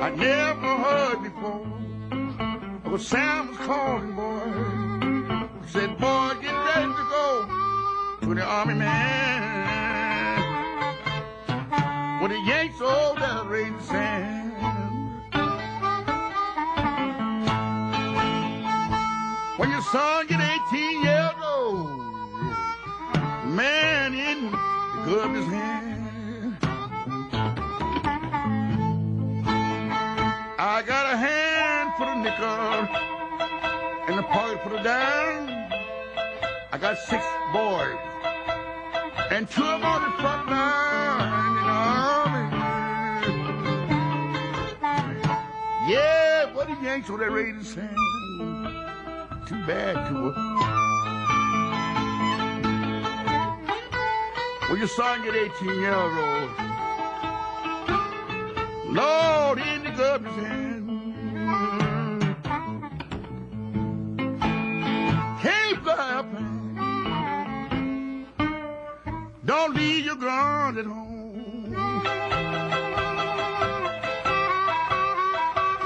I never heard before. Oh, Sam was calling, boy. He said, boy, get ready to go to the army, man. When the Yanks all that rain sand. When your son get 18 years old, man in the governor's hand. For the dime. I got six boys and two of them on the front line in the army. Yeah, but the Yanks were that ready to sing. Too bad her. When your son get 18 years old, Lord, in the governor's hand. Don't leave your gun at home.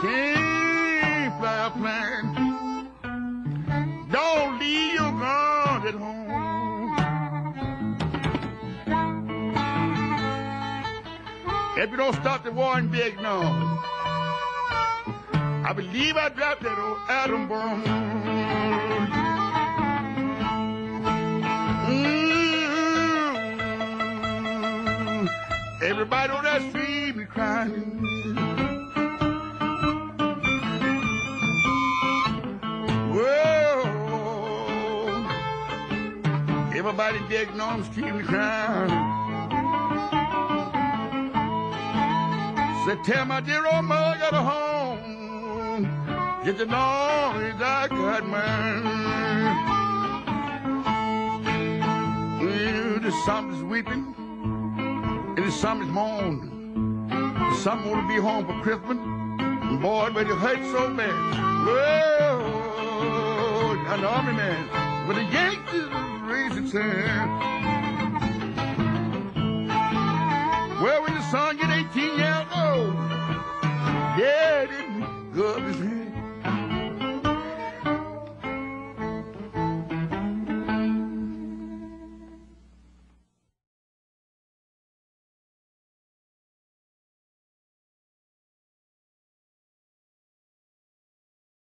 Can't fly a plane. Don't leave your gun at home. If you don't stop the war in Vietnam, I believe I dropped that old atom bomb. Everybody on that street be crying. Whoa. Everybody in Vietnam street be crying. Said, tell my dear old mother I got a home. Just as long I got mine. Well, the something's weeping, ready Sunday morning. Something want to be home for Christmas. And boy, but it hurts so bad. Whoa, an army man with the Yankees raising tan. Well, when the son get 18 years old, yeah, it good